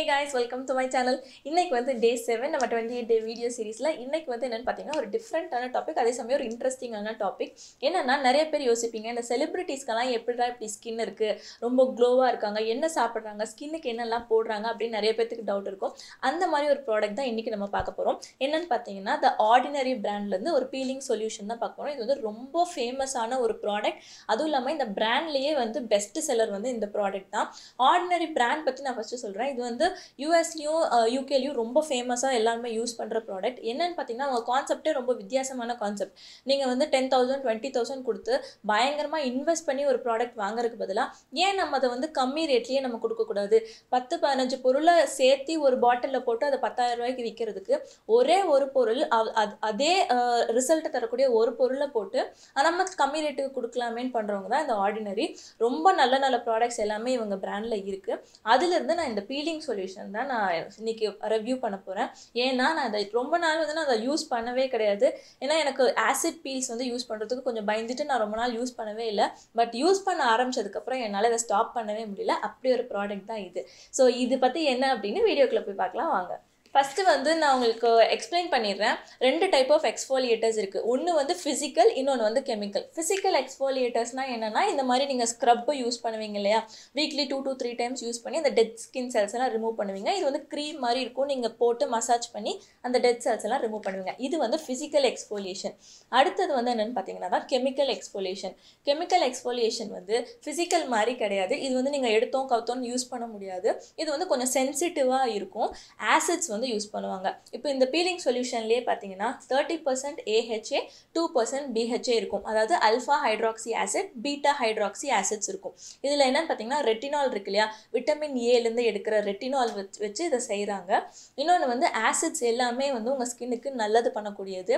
Hey guys welcome to my channel இன்னைக்கு வந்து day seven நம்ம டுவெண்ட்டி எயிட் டே வீடியோ சீரிஸில் இன்றைக்கி வந்து என்னென்னு பார்த்தீங்கன்னா ஒரு டிஃப்ரெண்ட்டான டாபிக் அதே சமயம் ஒரு இன்ட்ரெஸ்டிங்கான டாபிக் என்னன்னா நிறைய பேர் யோசிப்பீங்க இந்த செலிபிரிட்டிஸ்க்கெல்லாம் எப்படிடா இப்படி ஸ்கின் இருக்குது ரொம்ப க்ளோவாக இருக்காங்க என்ன சாப்பிட்றாங்க ஸ்கின்னுக்கு என்னெல்லாம் போடுறாங்க அப்படின்னு நிறைய பேத்துக்கு டவுட் இருக்கும். அந்த மாதிரி ஒரு ப்ராடக்ட் தான் இன்றைக்கி நம்ம பார்க்க போகிறோம் என்னன்னு பார்த்தீங்கன்னா த ஆர்டினரி பிராண்ட்லேருந்து ஒரு பீலிங் சொல்யூஷன் தான் பார்க்க போகிறோம் இது வந்து ரொம்ப ஃபேமஸான ஒரு ப்ராடக்ட் அதுவும் இல்லாமல் இந்த பிராண்ட்லேயே வந்து பெஸ்ட் செல்லர் வந்து இந்த ப்ராடக்ட் தான். ஆர்டினரி பிராண்ட் பற்றி நான் ஃபஸ்ட்டு சொல்கிறேன் இது வந்து யூஎஸ்லேயும் யூகேலையும் ரொம்ப ஃபேமஸாக எல்லாருமே யூஸ் பண்ணுற ப்ராடக்ட் என்னன்னு பார்த்தீங்கன்னா அவங்க கான்செப்டே ரொம்ப வித்தியாசமான கான்செப்ட் நீங்கள் வந்து டென் தௌசண்ட் டுவெண்ட்டி தௌசண்ட் கொடுத்து பயங்கரமாக இன்வெஸ்ட் பண்ணி ஒரு ப்ராடக்ட் வாங்குறதுக்கு பதிலாக ஏன் நம்ம அதை வந்து கம்மி ரேட்லேயே நம்ம கொடுக்கக்கூடாது பத்து பதினஞ்சு பொருளை சேர்த்து ஒரு பாட்டிலில் போட்டு அதை பத்தாயிரம் ரூபாய்க்கு விற்கிறதுக்கு ஒரே ஒரு பொருள் அவ்- அது- அதே ரிசல்ட்டை தரக்கூடிய ஒரு பொருளை போட்டு நம்ம கம்மி ரேட்டுக்கு கொடுக்கலாமேன்னு பண்ணுறவங்க தான் இந்த ஆர்டினரி ரொம்ப நல்ல நல்ல ப்ராடக்ட்ஸ் எல்லாமே இவங்க பிராண்டில் இருக்குது அதுலேருந்து நான் இந்த பீலிங் சொல்யூஷன் தான் நான் இன்னைக்கு ரிவ்யூ பண்ண போகிறேன் ஏன்னா நான் அதை ரொம்ப நாள் வந்து நான் அதை யூஸ் பண்ணவே கிடையாது. ஏன்னா எனக்கு ஆசிட் பீல்ஸ் வந்து யூஸ் பண்ணுறதுக்கு கொஞ்சம் பயந்துட்டு நான் ரொம்ப நாள் யூஸ் பண்ணவே இல்லை. பட் யூஸ் பண்ண ஆரம்பிச்சதுக்கப்புறம் என்னால் இதை ஸ்டாப் பண்ணவே முடியல. அப்படி ஒரு ப்ராடக்ட் தான் இது. ஸோ இது பற்றி என்ன அப்படின்னு வீடியோக்குள்ளே போய் பார்க்கலாம். வாங்க. ஃபஸ்ட்டு வந்து நான் உங்களுக்கு எக்ஸ்பிளைன் பண்ணிடுறேன். ரெண்டு டைப் ஆஃப் எக்ஸ்ஃபோலியேட்டர்ஸ் இருக்குது ஒன்று வந்து ஃபிசிக்கல் இன்னொன்று வந்து கெமிக்கல் ஃபிசிக்கல் எக்ஸ்ஃபோலியேட்டர்ஸ்னால் என்னென்னா இந்த மாதிரி நீங்கள் ஸ்க்ரப்பை யூஸ் பண்ணுவீங்க இல்லையா? Weekly two two three times use பண்ணி அந்த டெட் ஸ்கின் செல்ஸ் எல்லாம் ரிமூவ் பண்ணுவீங்க. இது வந்து க்ரீம் மாதிரி இருக்கும். நீங்கள் போட்டு மசாஜ் பண்ணி அந்த டெட் செல்ஸ் எல்லாம் ரிமூவ் பண்ணுவீங்க. இது வந்து ஃபிசிக்கல் எக்ஸ்ஃபோலியேஷன் அடுத்தது வந்து என்னென்னு பார்த்தீங்கன்னா தான் கெமிக்கல் எக்ஸ்ஃபோலியேஷன் கெமிக்கல் எக்ஸ்ஃபோலியேஷன் வந்து ஃபிசிக்கல் மாதிரி கிடையாது. இது வந்து நீங்கள் எடுத்தோம் கவுத்தோன்னு யூஸ் பண்ண முடியாது. இது வந்து கொஞ்சம் சென்சிட்டிவாக இருக்கும். ஆசிட்ஸ் வந்து யூஸ் பண்ணுவாங்க. இப்போ இந்த பீலிங் சொல்யூஷன்லேயே பார்த்தீங்கன்னா thirty percent AHA two percent BHA இருக்கும். அதாவது alpha hydroxy acid beta hydroxy acids இருக்கும். இதில் என்னன்னு பார்த்தீங்கன்னா ரெட்டினால் இருக்கு இல்லையா? விட்டமின் ஏலேருந்து எடுக்கிற ரெட்டினால் வச்சு வச்சு இதை செய்கிறாங்க இன்னொன்று வந்து ஆசிட்ஸ் எல்லாமே வந்து உங்கள் ஸ்கின்னுக்கு நல்லது பண்ணக்கூடியது.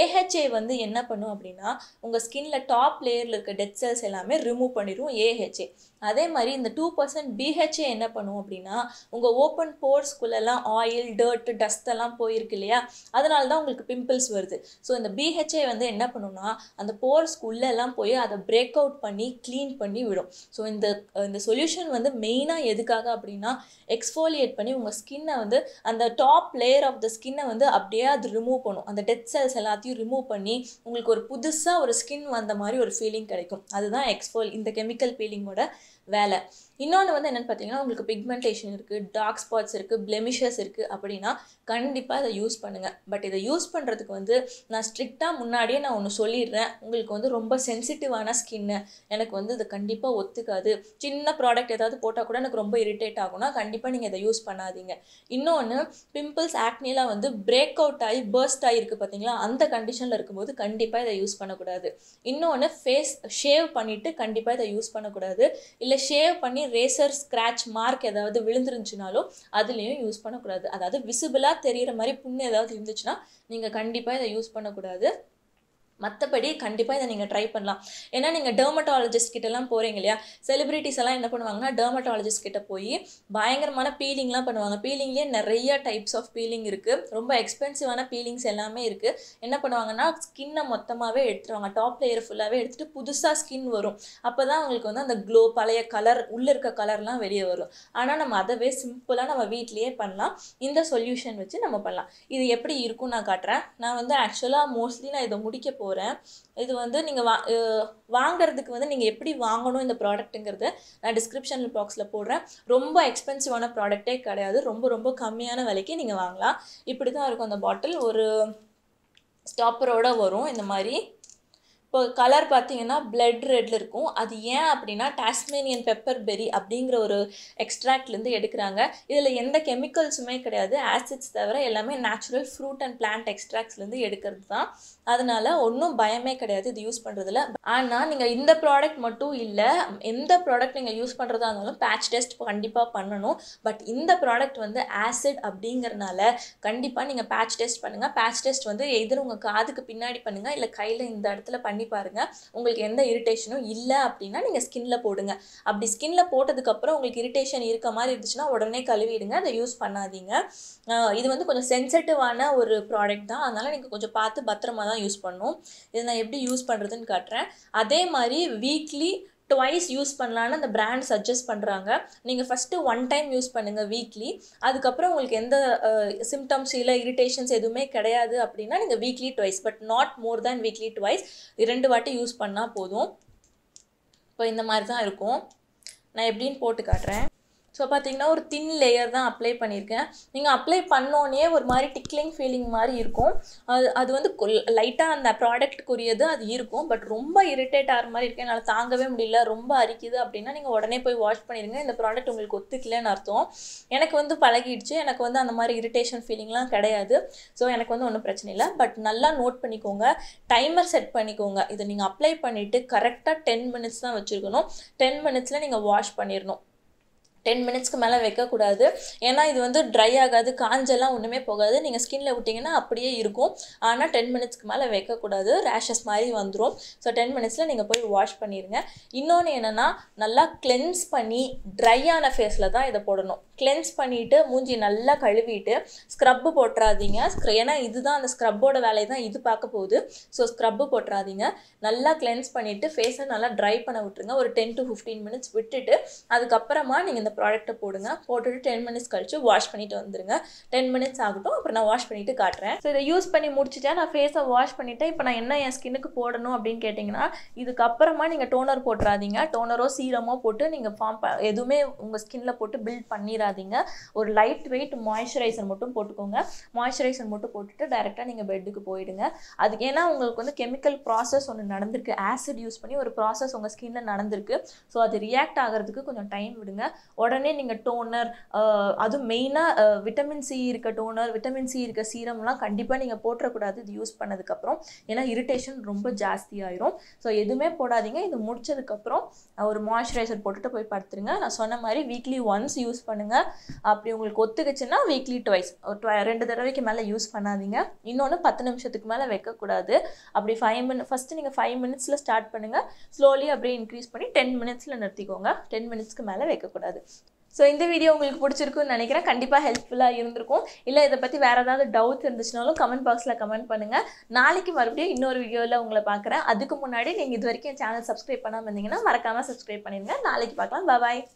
ஏஹெச்ஏ வந்து என்ன பண்ணும் அப்படின்னா உங்கள் ஸ்கின்ல டாப் லேயரில் இருக்க டெட் செல்ஸ் எல்லாமே ரிமூவ் பண்ணிடும் ஏஹெச்ஏ அதே மாதிரி இந்த டூ பர்சன்ட் பிஹெச்ஏ என்ன பண்ணும் அப்படின்னா உங்கள் ஓப்பன் போர்ஸ்குள்ளெல்லாம் ஆயில் டர்ட் டஸ்ட் எல்லாம் போயிருக்கு இல்லையா? அதனால தான் உங்களுக்கு பிம்பிள்ஸ் வருது. ஸோ இந்த பிஹெச்ஏ வந்து என்ன பண்ணும்னா அந்த போர்ஸ்குள்ளெல்லாம் போய் அதை பிரேக் அவுட் பண்ணி க்ளீன் பண்ணி விடும். ஸோ இந்த இந்த சொல்யூஷன் வந்து மெயினாக எதுக்காக அப்படின்னா எக்ஸ்ஃபோலியேட் பண்ணி உங்கள் ஸ்கின்னை வந்து அந்த டாப் லேயர் ஆஃப் த ஸ்கின்னை வந்து அப்படியே அது ரிமூவ் பண்ணும். அந்த டெட் செல்ஸ் எல்லாத்தையும் ரிமூவ் பண்ணி உங்களுக்கு ஒரு புதுசாக ஒரு ஸ்கின் வந்த மாதிரி ஒரு ஃபீலிங் கிடைக்கும். அதுதான் எக்ஸ்ஃபோல் இந்த கெமிக்கல் பீலிங்கோட வேலை. இன்னொன்று வந்து என்னென்னு பார்த்தீங்கன்னா உங்களுக்கு பிக்மெண்டேஷன் இருக்குது டார்க் ஸ்பாட்ஸ் இருக்குது பிளெமிஷஸ் இருக்குது அப்படின்னா கண்டிப்பாக இதை யூஸ் பண்ணுங்கள் பட் இதை யூஸ் பண்ணுறதுக்கு வந்து நான் ஸ்ட்ரிக்டாக முன்னாடியே நான் ஒன்று சொல்லிடுறேன். உங்களுக்கு வந்து ரொம்ப சென்சிட்டிவான ஸ்கின்னு எனக்கு வந்து இது கண்டிப்பாக ஒத்துக்காது. சின்ன ப்ராடக்ட் ஏதாவது போட்டால் கூட எனக்கு ரொம்ப இரிட்டேட் ஆகும்னா கண்டிப்பாக நீங்கள் இதை யூஸ் பண்ணாதீங்க. இன்னொன்று பிம்பிள்ஸ் ஆக்னிலாம் வந்து பிரேக் அவுட் ஆகி பர்ஸ்ட் ஆகிருக்கு பார்த்தீங்களா அந்த கண்டிஷனில் இருக்கும்போது கண்டிப்பாக இதை யூஸ் பண்ணக்கூடாது. இன்னொன்று ஃபேஸ் ஷேவ் பண்ணிவிட்டு கண்டிப்பாக இதை யூஸ் பண்ணக்கூடாது. இல்லை ஷேவ் பண்ணி ரேசர் ஸ்க்ராட்ச் மார்க் ஏதாவது விழுந்துருந்துச்சுனாலும் அதுலேயும் யூஸ் பண்ணக்கூடாது. அதாவது விசிபிளாக தெரிகிற மாதிரி புண்ணு ஏதாவது இருந்துச்சுன்னா நீங்கள் கண்டிப்பாக இதை யூஸ் பண்ணக்கூடாது. மற்றபடி கண்டிப்பாக இதை நீங்கள் ட்ரை பண்ணலாம். ஏன்னா நீங்கள் டெர்மட்டாலஜிஸ்ட் கிட்டலாம் போகிறீங்க இல்லையா? செலிபிரிட்டிஸ் எல்லாம் என்ன பண்ணுவாங்கன்னா டெர்மட்டாலஜிஸ்ட் கிட்ட போய் பயங்கரமான பீலிங்லாம் பண்ணுவாங்க. பீலிங்லேயே நிறைய டைப்ஸ் ஆஃப் பீலிங் இருக்குது ரொம்ப எக்ஸ்பென்சிவான பீலிங்ஸ் எல்லாமே இருக்குது என்ன பண்ணுவாங்கன்னா ஸ்கின்னை மொத்தமாகவே எடுத்துருவாங்க. டாப் லேயர் ஃபுல்லாகவே எடுத்துகிட்டு புதுசாக ஸ்கின் வரும். அப்போ தான் அவங்களுக்கு வந்து அந்த க்ளோ பழைய கலர் உள்ளே இருக்க கலர்லாம் வெளியே வரும். ஆனால் நம்ம அதவே சிம்பிளாக நம்ம வீட்லேயே பண்ணலாம். இந்த சொல்யூஷன் வச்சு நம்ம பண்ணலாம். இது எப்படி இருக்கும் நான் காட்டுறேன். நான் வந்து ஆக்சுவலாக மோஸ்ட்லி நான் இதை முடிக்க போகிறேன் இது வந்து நீங்கள் வா வாங்குறதுக்கு வந்து நீங்கள் எப்படி வாங்கணும் இந்த ப்ராடக்ட்டுங்கிறத நான் டிஸ்கிரிப்ஷன் பாக்ஸில் போடுறேன். ரொம்ப எக்ஸ்பென்சிவான ப்ராடக்ட்டே கிடையாது. ரொம்ப ரொம்ப கம்மியான விலைக்கு நீங்கள் வாங்கலாம். இப்படி தான் இருக்கும் அந்த பாட்டில் ஒரு ஸ்டாப்பரோட வரும். இந்த மாதிரி இப்போ கலர் பார்த்தீங்கன்னா பிளட் ரெட்டில் இருக்கும். அது ஏன் அப்படின்னா டாஸ்மேனியன் பெப்பர் பெரி அப்படிங்கிற ஒரு எக்ஸ்ட்ராக்ட்லேருந்து எடுக்கிறாங்க. இதில் எந்த கெமிக்கல்ஸுமே கிடையாது. ஆசிட்ஸ் தவிர எல்லாமே நேச்சுரல் ஃப்ரூட் அண்ட் பிளான்ட் எக்ஸ்ட்ராக்ட்ஸ்லேருந்து எடுக்கிறது தான். அதனால் ஒன்றும் பயமே கிடையாது. இது யூஸ் பண்ணுறதுல ஆனால் நீங்கள் இந்த ப்ராடக்ட் மட்டும் இல்லை எந்த ப்ராடக்ட் நீங்கள் யூஸ் பண்ணுறதா இருந்தாலும் பேட்ச் டெஸ்ட் கண்டிப்பாக பண்ணணும். பட் இந்த ப்ராடக்ட் வந்து ஆசிட் அப்படிங்கிறனால கண்டிப்பாக நீங்கள் பேட்ச் டெஸ்ட் பண்ணுங்கள் பேட்ச் டெஸ்ட் வந்து எதிர் உங்கள் காதுக்கு பின்னாடி பண்ணுங்கள் இல்லை கையில் இந்த இடத்துல பண்ணி பாருங்கள் உங்களுக்கு எந்த இரிட்டேஷனும் இல்லை அப்படின்னா நீங்கள் ஸ்கின்ல போடுங்க. அப்படி ஸ்கின்ல போட்டதுக்கப்புறம் உங்களுக்கு இரிட்டேஷன் இருக்க மாதிரி இருந்துச்சுன்னா உடனே கழுவிடுங்க. அதை யூஸ் பண்ணாதீங்க. இது வந்து கொஞ்சம் சென்சிட்டிவான ஒரு ப்ராடக்ட் தான். அதனால் நீங்கள் கொஞ்சம் பார்த்து பத்திரமா தான் யூஸ் பண்ணணும். இதை நான் எப்படி யூஸ் பண்ணுறதுன்னு காட்டுறேன். அதே மாதிரி வீக்லி ட்வைஸ் யூஸ் பண்ணலான்னு அந்த பிராண்ட் சஜஸ்ட் பண்ணுறாங்க நீங்கள் ஃபஸ்ட்டு ஒன் டைம் யூஸ் பண்ணுங்கள் வீக்லி அதுக்கப்புறம் உங்களுக்கு எந்த சிம்டம்ஸ் இல்லை இரிட்டேஷன்ஸ் எதுவுமே கிடையாது அப்படின்னா நீங்கள் weekly twice but not more than weekly twice இரண்டு வாட்டி யூஸ் பண்ணால் போதும். இப்போ இந்த மாதிரி தான் இருக்கும். நான் எப்படின்னு போட்டு காட்டுறேன். ஸோ பார்த்தீங்கன்னா ஒரு தின் லேயர் தான் அப்ளை பண்ணியிருக்கேன் நீங்கள் அப்ளை பண்ணோன்னே ஒரு மாதிரி டிக்லிங் ஃபீலிங் மாதிரி இருக்கும். அது அது வந்து லைட்டாக அந்த ப்ராடக்ட்டுக்குரியது அது இருக்கும். பட் ரொம்ப இரிட்டேட் ஆகிற மாதிரி இருக்கு. என்னால் தாங்கவே முடியல. ரொம்ப அரிக்குது அப்படின்னா நீங்கள் உடனே போய் வாஷ் பண்ணிடுங்க இந்த ப்ராடக்ட் உங்களுக்கு ஒத்துக்கலன்னு அர்த்தம். எனக்கு வந்து பழகிடுச்சு. எனக்கு வந்து அந்த மாதிரி இரிட்டேஷன் ஃபீலிங்லாம் கிடையாது. ஸோ எனக்கு வந்து ஒன்றும் பிரச்சனை இல்லை. பட் நல்லா நோட் பண்ணிக்கோங்க. டைமர் செட் பண்ணிக்கோங்க. இதை நீங்கள் அப்ளை பண்ணிவிட்டு கரெக்டாக டென் மினிட்ஸ் தான் வச்சுருக்கணும். டென் மினிட்ஸில் நீங்கள் வாஷ் பண்ணிடணும் டென் மினிட்ஸ்க்கு மேலே வைக்கக்கூடாது. ஏன்னா இது வந்து ட்ரை ஆகாது காஞ்செல்லாம் ஒன்றுமே போகாது. நீங்கள் ஸ்கின்ல விட்டிங்கன்னா அப்படியே இருக்கும். ஆனால் டென் மினிட்ஸ்க்கு மேலே வைக்கக்கூடாது. ரேஷஸ் மாதிரி வந்துடும் ஸோ டென் மினிட்ஸில் நீங்கள் போய் வாஷ் பண்ணிடுங்க இன்னொன்று என்னென்னா நல்லா கிளென்ஸ் பண்ணி ட்ரையான ஃபேஸில் தான் இதை போடணும். கிளென்ஸ் பண்ணிவிட்டு மூஞ்சி நல்லா கழுவிட்டு ஸ்க்ரப்பு போட்டுறாதீங்க. ஏன்னா இதுதான் அந்த ஸ்க்ரப்போட வேலையை தான் இது பார்க்க போகுது. ஸோ ஸ்க்ரப்பு போட்டுறாதீங்க. நல்லா கிளென்ஸ் பண்ணிவிட்டு ஃபேஸை நல்லா ட்ரை பண்ண விட்டுருங்க. ஒரு டென் டு ஃபிஃப்டீன் மினிட்ஸ் விட்டுட்டு அதுக்கப்புறமா நீங்கள் இந்த ப்ராடக்ட்டை போடுங்க. போட்டுட்டு டென் மினிட்ஸ் கழிச்சு வாஷ் பண்ணிட்டு வந்துருங்க. டென் மினிட்ஸ் ஆகட்டும். அப்புறம் நான் வாஷ் பண்ணிட்டு காட்டுறேன். ஸோ இதை யூஸ் பண்ணி முடிச்சுட்டேன். நான் ஃபேஸை வாஷ் பண்ணிவிட்டு இப்போ நான் என்ன என் ஸ்கின்னுக்கு போடணும் அப்படின்னு கேட்டிங்கன்னா இதுக்கப்புறமா நீங்கள் டோனர் போட்டுறாதீங்க. டோனரோ சீரமோ போட்டு நீங்கள் ஃபார்ம் எதுவுமே உங்கள் ஸ்கின்ல போட்டு பில்ட் பண்ணிடாதீங்க ஒரு லைட் வெயிட் மாய்ஸ்சரைசர் மட்டும் போட்டுக்கோங்க. மாய்ஸ்சரைசர் மட்டும் போட்டுட்டு டைரெக்டாக நீங்கள் பெட்டுக்கு போயிடுங்க. அதுக்கு ஏன்னா உங்களுக்கு வந்து கெமிக்கல் ப்ராசஸ் ஒன்று நடந்திருக்கு. ஆசிட் யூஸ் பண்ணி ஒரு ப்ராசஸ் உங்கள் ஸ்கின்ல நடந்திருக்கு. ஸோ அது ரியாக்ட் ஆகிறதுக்கு கொஞ்சம் டைம் விடுங்க. உடனே நீங்கள் டோனர் அதுவும் மெயினாக விட்டமின் சி இருக்க டோனர் விட்டமின் சி இருக்க சீரம்லாம் கண்டிப்பாக நீங்கள் போட்டுறக்கூடாது இது யூஸ் பண்ணதுக்கப்புறம். ஏன்னா இரிட்டேஷன் ரொம்ப ஜாஸ்தியாயிரும் ஸோ எதுவுமே போடாதீங்க. இது முடிச்சதுக்கப்புறம் ஒரு மாய்ஸ்சரைசர் போட்டுட்டு போய் படுத்துருங்க. நான் சொன்ன மாதிரி வீக்லி ஒன்ஸ் யூஸ் பண்ணுங்கள் அப்படி உங்களுக்கு ஒத்துக்குச்சுன்னா வீக்லி ட்வைஸ் ரெண்டு தடவைக்கு மேலே யூஸ் பண்ணாதீங்க. இன்னொன்று பத்து நிமிஷத்துக்கு மேலே வைக்கக்கூடாது. அப்படி ஃபைவ் மினிட் ஃபஸ்ட்டு நீங்கள் ஃபைவ் மினிட்ஸில் ஸ்டார்ட் பண்ணுங்கள் ஸ்லோலி அப்படியே இன்க்ரீஸ் பண்ணி டென் மினிட்ஸில் நிறுத்திக்கோங்க. டென் மினிட்ஸ்க்கு மேலே வைக்கக்கூடாது. ஸோ இந்த வீடியோ உங்களுக்கு பிடிச்சிருக்குன்னு நினைக்கிறேன். கண்டிப்பாக ஹெல்ப்ஃபுல்லாக இருந்திருக்கும். இல்லை இதை பற்றி வேறு ஏதாவது டவுட்ஸ் இருந்துச்சுனாலும் கமெண்ட் பாக்ஸில் கமெண்ட் பண்ணுங்கள் நாளைக்கு மறுபடியும் இன்னொரு வீடியோவில் உங்களை பார்க்குறேன். அதுக்கு முன்னாடி நீங்கள் இது வரைக்கும் சேனல் சப்ஸ்கிரைப் பண்ணாமல் இருந்தீங்கன்னா மறக்காமல் சப்ஸ்கிரைப் பண்ணிடுங்க. நாளைக்கு பார்க்கலாம். பாய்